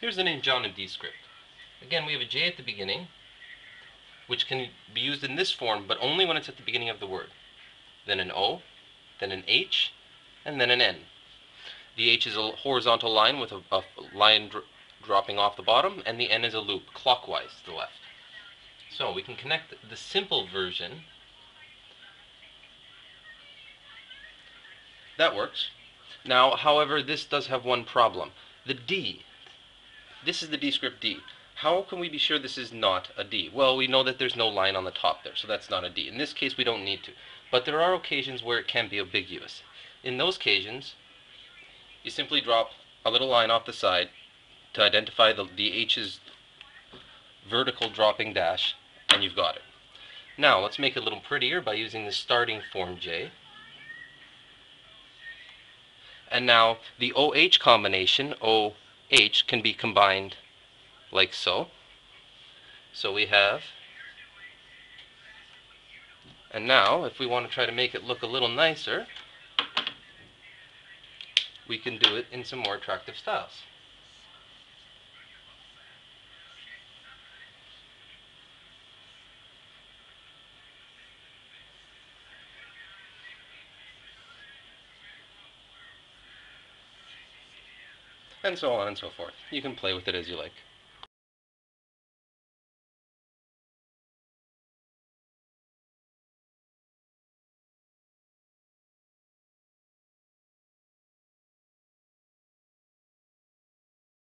Here's the name John in Dscript. Again, we have a J at the beginning, which can be used in this form, but only when it's at the beginning of the word. Then an O, then an H, and then an N. The H is a horizontal line with a, a line dr dropping off the bottom, and the N is a loop clockwise to the left. So we can connect the simple version. That works. Now, however, this does have one problem. The D, this is the Dscript D. How can we be sure this is not a D? Well, we know that there's no line on the top there, so that's not a D. In this case, we don't need to. But there are occasions where it can be ambiguous. In those occasions, you simply drop a little line off the side to identify the, the H's vertical dropping dash, and you've got it. Now, let's make it a little prettier by using the starting form J. And now, the OH combination, OH, can be combined like so. So we have, and now, if we want to try to make it look a little nicer, we can do it in some more attractive styles. And so on and so forth. You can play with it as you like.